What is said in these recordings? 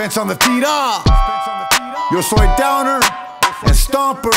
Spence on the tira. Yo soy Down3r and Stomper.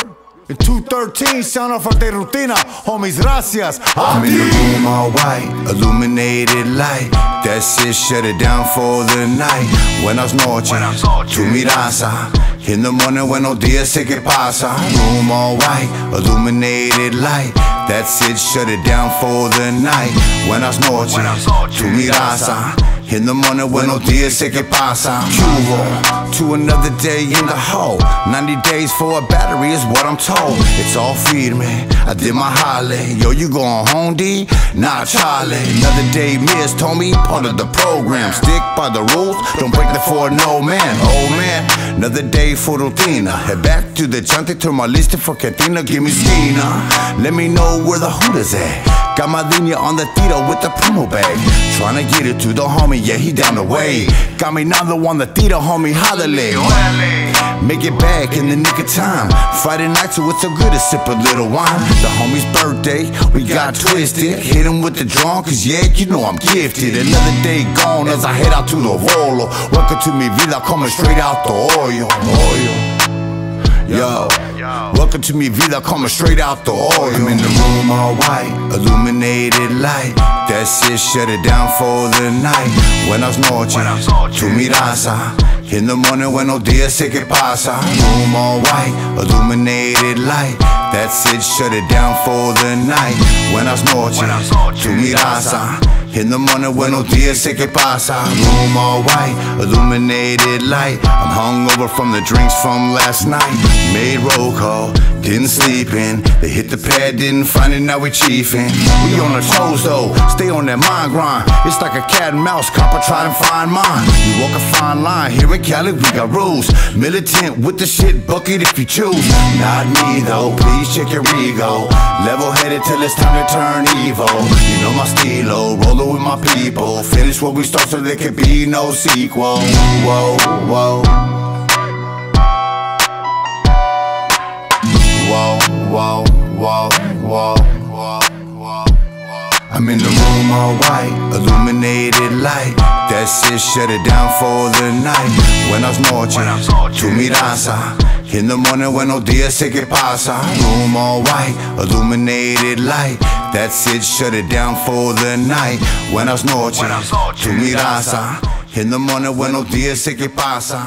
In 213, sound off de rutina. Homies, gracias. I'm in the room all white, illuminated light. That shit shut it down for the night. Buenas noches, tu mirasa. In the morning, buenos días, sé que pasa. Room all white, illuminated light. That's it, shut it down for the night. Buenas noches, tu mirasa. In the morning, buenos días, sé que pasa. Cubo, to another day in the hole. 90 days for a battery is what I'm told. It's all feed me. I did my holly. Yo, you going home, D? Nah, Charlie. Another day, Miss told me part of the program. Stick by the rules, don't break the for no man. Oh man, another day for rutina. Head back to the chante, turn my list for Katina. Give me Stina. Let me know where the hood is at. Got my linea on the theater with the promo bag. Tryna get it to the homie, yeah, he down the way. Got me now the one the theater, homie, holla Make it back in the nick of time. Friday night, so it's so good to sip a little wine. The homie's birthday, we got twisted. Hit him with the drum, cause yeah, you know I'm gifted. Another day gone as I head out to the Volo. Welcome to me, Villa, coming straight out the oil. Oil. Yo, welcome to me, vida, coming straight out the oil. I'm in the room all white, illuminated light. That shit shut it down for the night. Buenas noches, tu mirasa. In the morning, buenos días, sé que pasa. Room all white, illuminated light. That's it, shut it down for the night. Buenas noches, tu mirasa. In the morning, when buenos días, sé que pasa. Room all white, illuminated light. I'm hungover from the drinks from last night. Made roll call, didn't sleep in. They hit the pad, didn't find it, now we chiefin'. We on our toes though, stay on that mind grind. It's like a cat and mouse, copper try to find mine. You walk a fine line, here in Cali we got rules. Militant with the shit bucket if you choose. Not me though, please check your ego. Level headed till it's time to turn evil. You know my stilo, roll with my people. Finish what we start so there can be no sequel. Whoa, whoa. Whoa, whoa, whoa, whoa. I'm in the room all white, illuminated light. That shit shut it down for the night. Buenas noches, tu mirasa. In the morning, buenos días, sé que pasa. Room all white, illuminated light. That's it, shut it down for the night. Buenas noches, tu mirasa. In the morning, buenos días, sé que pasa.